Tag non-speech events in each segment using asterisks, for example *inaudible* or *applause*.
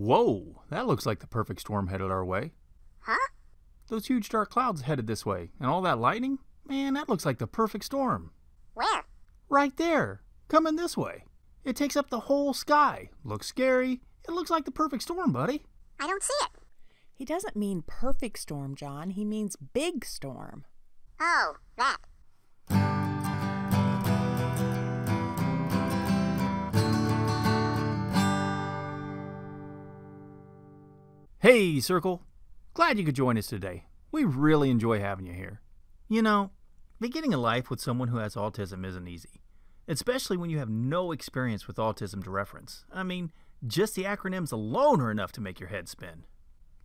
Whoa, that looks like the perfect storm headed our way. Huh? Those huge dark clouds headed this way, and all that lightning? Man, that looks like the perfect storm. Where? Right there, coming this way. It takes up the whole sky. Looks scary. It looks like the perfect storm, buddy. I don't see it. He doesn't mean perfect storm, John. He means big storm. Oh, that. Hey, Circle. Glad you could join us today. We really enjoy having you here. You know, beginning a life with someone who has autism isn't easy, especially when you have no experience with autism to reference. I mean, just the acronyms alone are enough to make your head spin.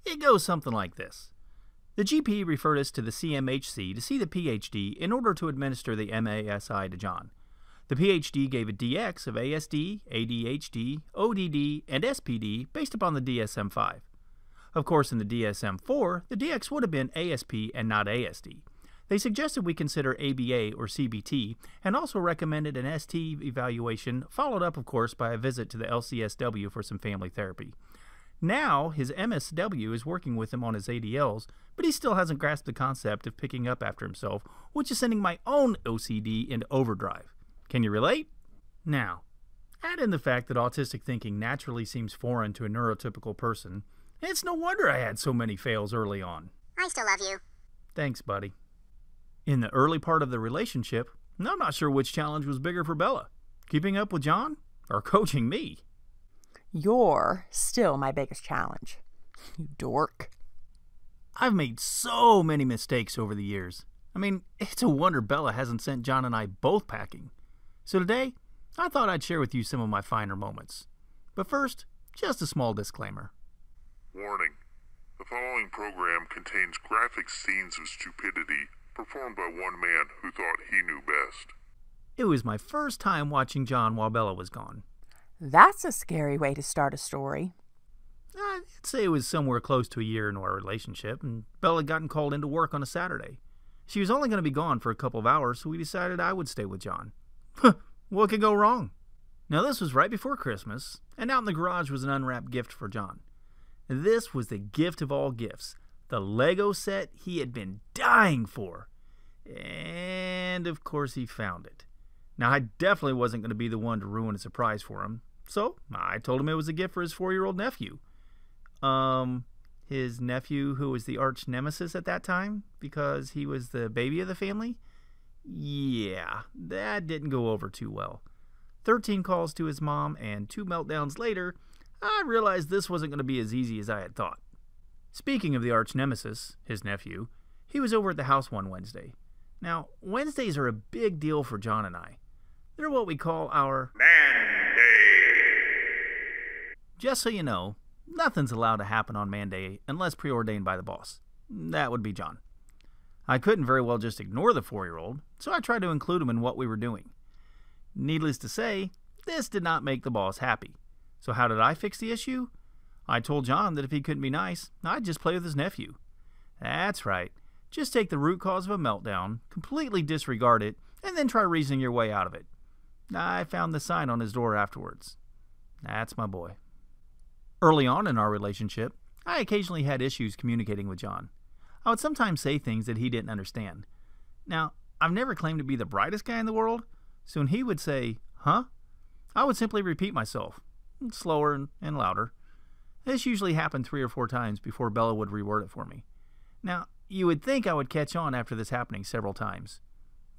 It goes something like this The GP referred us to the CMHC to see the PhD in order to administer the MASI to John. The PhD gave a DX of ASD, ADHD, ODD, and SPD based upon the DSM 5. Of course, in the DSM 4, the DX would have been ASP and not ASD. They suggested we consider ABA or CBT and also recommended an ST evaluation, followed up, of course, by a visit to the LCSW for some family therapy. Now, his MSW is working with him on his ADLs, but he still hasn't grasped the concept of picking up after himself, which is sending my own OCD into overdrive. Can you relate? Now, add in the fact that autistic thinking naturally seems foreign to a neurotypical person. It's no wonder I had so many fails early on. I still love you. Thanks, buddy. In the early part of the relationship, I'm not sure which challenge was bigger for Bella keeping up with John or *laughs* coaching me. You're still my biggest challenge. *laughs* You dork. I've made so many mistakes over the years. I mean, it's a wonder Bella hasn't sent John and I both packing. So today, I thought I'd share with you some of my finer moments. But first, just a small disclaimer. Warning. The following program contains graphic scenes of stupidity performed by one man who thought he knew best. It was my first time watching John while Bella was gone. That's a scary way to start a story. Uh, I'd say it was somewhere close to a year into our relationship, and Bella had gotten called into work on a Saturday. She was only going to be gone for a couple of hours, so we decided I would stay with John. *laughs* what could go wrong? Now, this was right before Christmas, and out in the garage was an unwrapped gift for John. This was the gift of all gifts the Lego set he had been dying for. And of course, he found it. Now, I definitely wasn't going to be the one to ruin a surprise for him, so I told him it was a gift for his four year old nephew. Um, his nephew, who was the arch nemesis at that time because he was the baby of the family? Yeah, that didn't go over too well. 13 calls to his mom, and two meltdowns later, I realized this wasn't going to be as easy as I had thought. Speaking of the arch nemesis, his nephew, he was over at the house one Wednesday. Now, Wednesdays are a big deal for John and I. They're what we call our Man Day! Just so you know, nothing's allowed to happen on Man Day unless preordained by the boss. That would be John. I couldn't very well just ignore the four year old, so I tried to include him in what we were doing. Needless to say, this did not make the boss happy. So, how did I fix the issue? I told John that if he couldn't be nice, I'd just play with his nephew. That's right. Just take the root cause of a meltdown, completely disregard it, and then try reasoning your way out of it. I found the sign on his door afterwards. That's my boy. Early on in our relationship, I occasionally had issues communicating with John. I would sometimes say things that he didn't understand. Now, I've never claimed to be the brightest guy in the world, so when he would say, huh, I would simply repeat myself, slower and louder. This usually happened three or four times before Bella would reword it for me. Now, you would think I would catch on after this happening several times.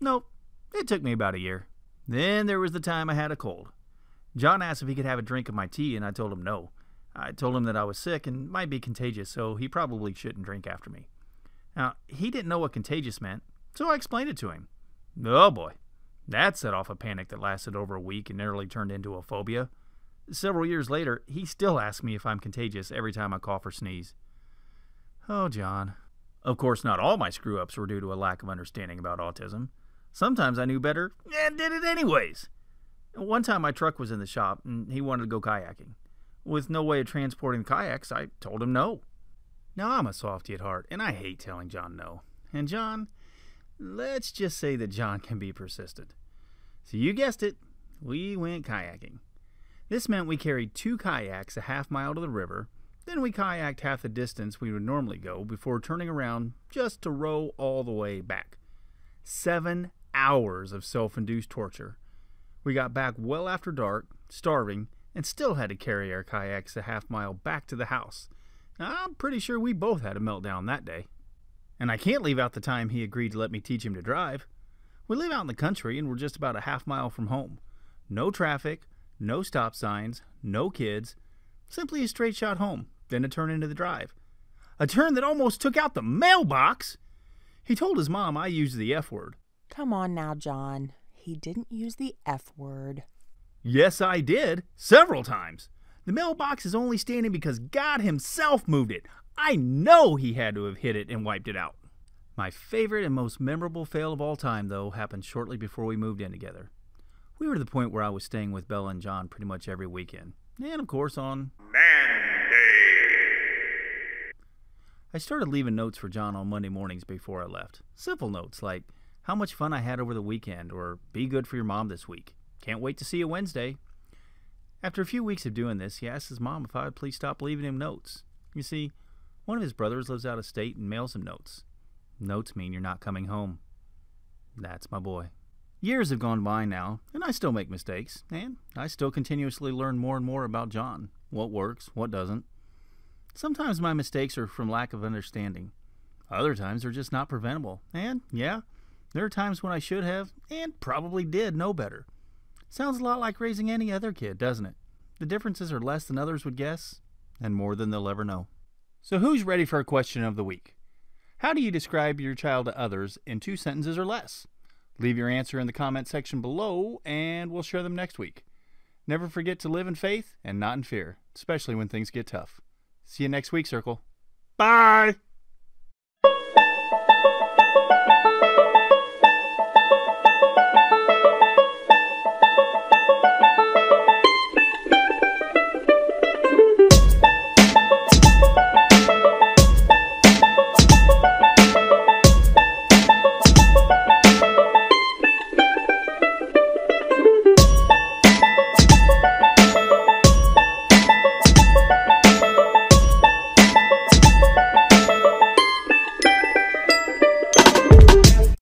Nope, it took me about a year. Then there was the time I had a cold. John asked if he could have a drink of my tea, and I told him no. I told him that I was sick and might be contagious, so he probably shouldn't drink after me. Now, he didn't know what contagious meant, so I explained it to him. Oh boy, that set off a panic that lasted over a week and nearly turned into a phobia. Several years later, he still asks me if I'm contagious every time I cough or sneeze. Oh, John. Of course, not all my screw ups were due to a lack of understanding about autism. Sometimes I knew better and did it anyways. One time my truck was in the shop and he wanted to go kayaking. With no way of transporting the kayaks, I told him no. Now, I'm a softy at heart, and I hate telling John no. And John, let's just say that John can be persistent. So you guessed it, we went kayaking. This meant we carried two kayaks a half mile to the river, then we kayaked half the distance we would normally go before turning around just to row all the way back. Seven hours of self induced torture. We got back well after dark, starving, and still had to carry our kayaks a half mile back to the house. I'm pretty sure we both had a meltdown that day. And I can't leave out the time he agreed to let me teach him to drive. We live out in the country and we're just about a half mile from home. No traffic, no stop signs, no kids, simply a straight shot home, then a turn into the drive. A turn that almost took out the mailbox! He told his mom I used the F word. Come on now, John. He didn't use the F word. Yes, I did, several times. The mailbox is only standing because God Himself moved it. I know He had to have hit it and wiped it out. My favorite and most memorable fail of all time, though, happened shortly before we moved in together. We were to the point where I was staying with Bella and John pretty much every weekend. And of course, on I started leaving notes for John on Monday mornings before I left. Simple notes like how much fun I had over the weekend or be good for your mom this week. Can't wait to see you Wednesday. After a few weeks of doing this, he asked his mom if I would please stop leaving him notes. You see, one of his brothers lives out of state and mails him notes. Notes mean you're not coming home. That's my boy. Years have gone by now, and I still make mistakes, and I still continuously learn more and more about John what works, what doesn't. Sometimes my mistakes are from lack of understanding. Other times they're just not preventable. And, yeah, there are times when I should have, and probably did, know better. Sounds a lot like raising any other kid, doesn't it? The differences are less than others would guess, and more than they'll ever know. So, who's ready for a question of the week? How do you describe your child to others in two sentences or less? Leave your answer in the comment section below, and we'll share them next week. Never forget to live in faith and not in fear, especially when things get tough. See you next week, Circle. Bye!